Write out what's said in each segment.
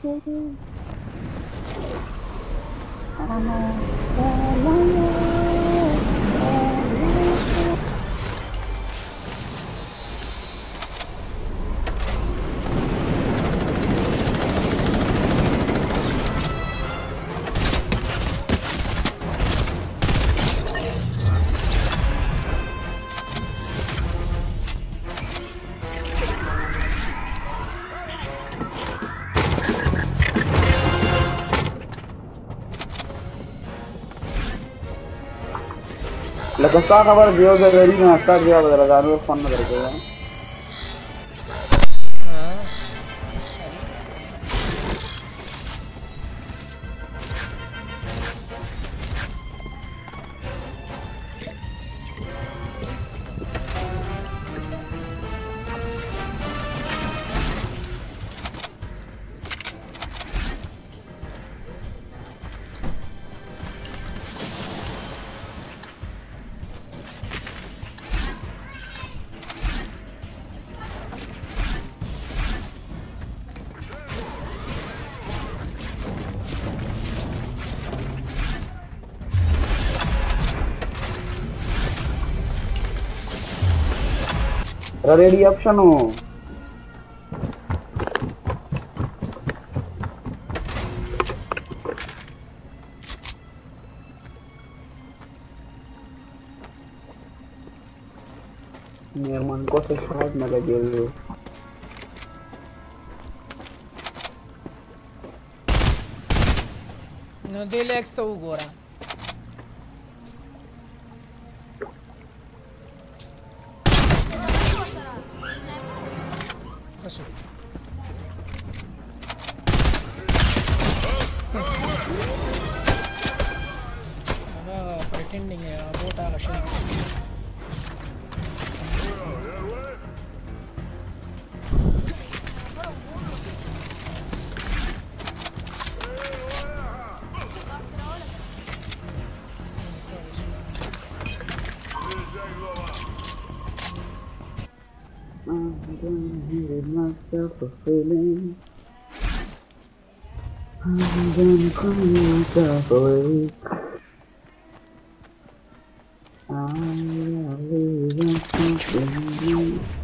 Thank you. Acabar Dio de Verina está Dio de la Garo fun ready option हो मेरे मन को से शॉट में लगे हुए No dele ex to ugora. attending uh, both are rushing. I'm gonna give myself a feeling I'm gonna call myself awake I really want something new.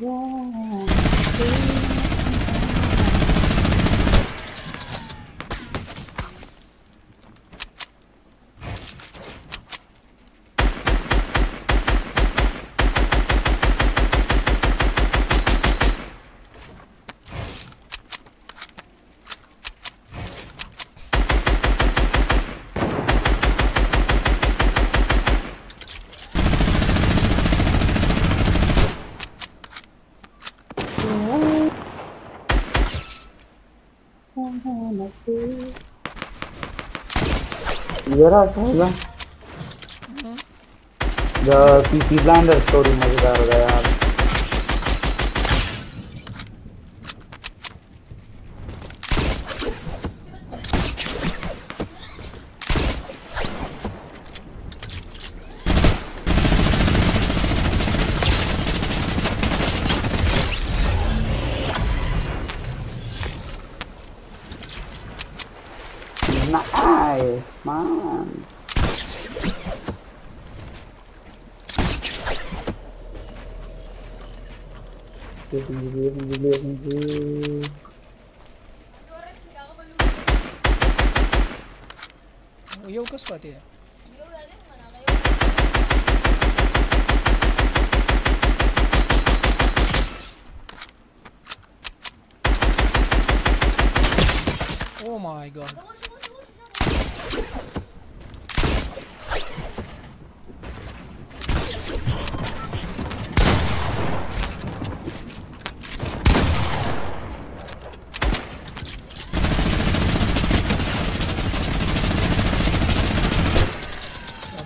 让我 जरा ना। द पीसी ब्लाइंडर स्टोरी मज़ेदार होगा यार। Mom. Kas. Oh my god. My god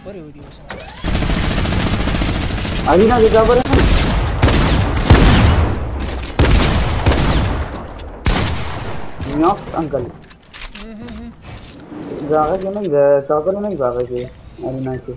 बरे होऊ दिवस आधी ना जा Bracket yun ang gas. Ako naman bracket eh. Ano na siya.